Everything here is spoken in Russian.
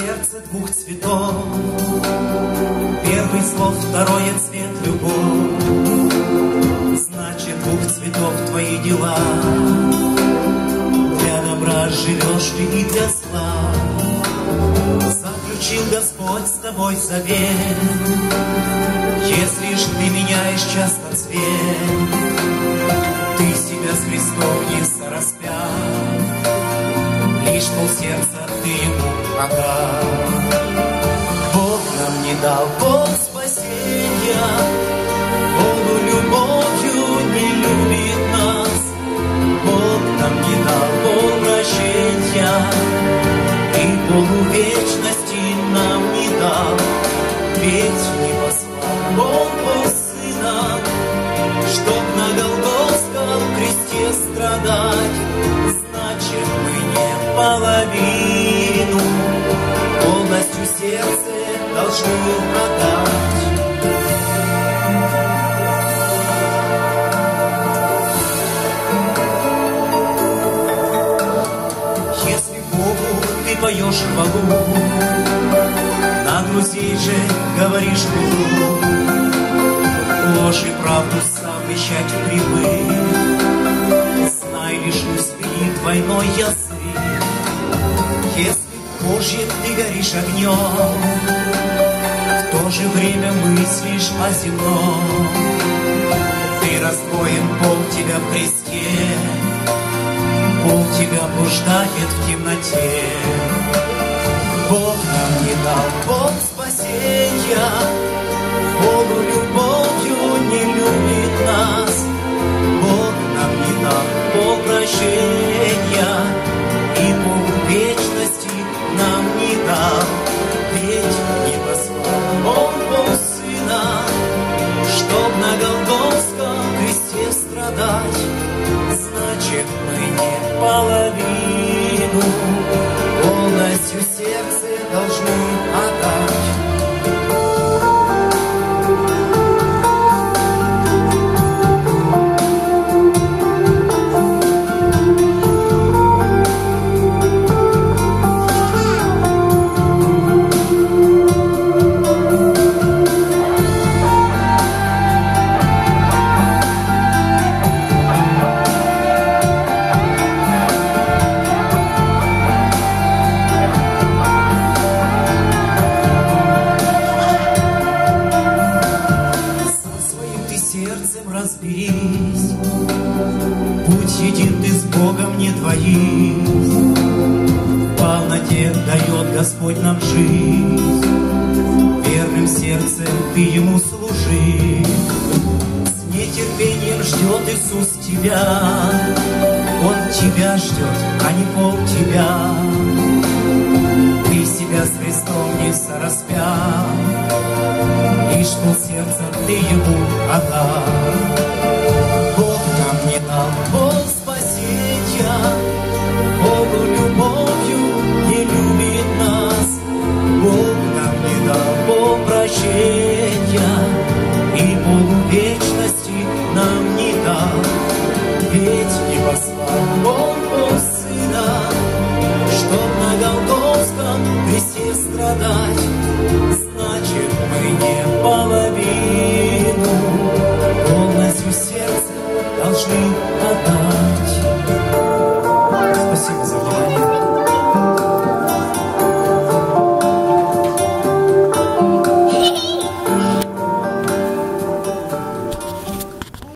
Сердце двух цветов, Первый слов, второе цвет любовь, Значит, двух цветов твои дела. Для добра живешь ты и для зла. Заключил Господь с тобой завет, Если ж ты меняешь часто цвет, Ты себя с Христом не сораспят, Лишь полсердца ты ему отдал. Бог нам не дал, Бог спасения, Если Богу ты поешь хвалу, На друзей же говоришь хулу, Ложь и правду совмещать привык. Знай, лишь спи двойной язык. Если Божьим ты горишь огнем, В то же время мыслишь о земном. Ты раздвоен, Бог тебя в кресте, Бог тебя блуждает в темноте. Бог нам не дал, Бог спасения, Богу любовью не любит нас. Бог нам не дал, Бог прощения, Полностью сердце должны отдать. Двоись. В полноте дает Господь нам жизнь, Верным сердцем ты Ему служи. С нетерпением ждет Иисус тебя, Он тебя ждет, а не пол тебя. Ты себя с Христом не сораспят, Лишь пол сердца ты ему отдал.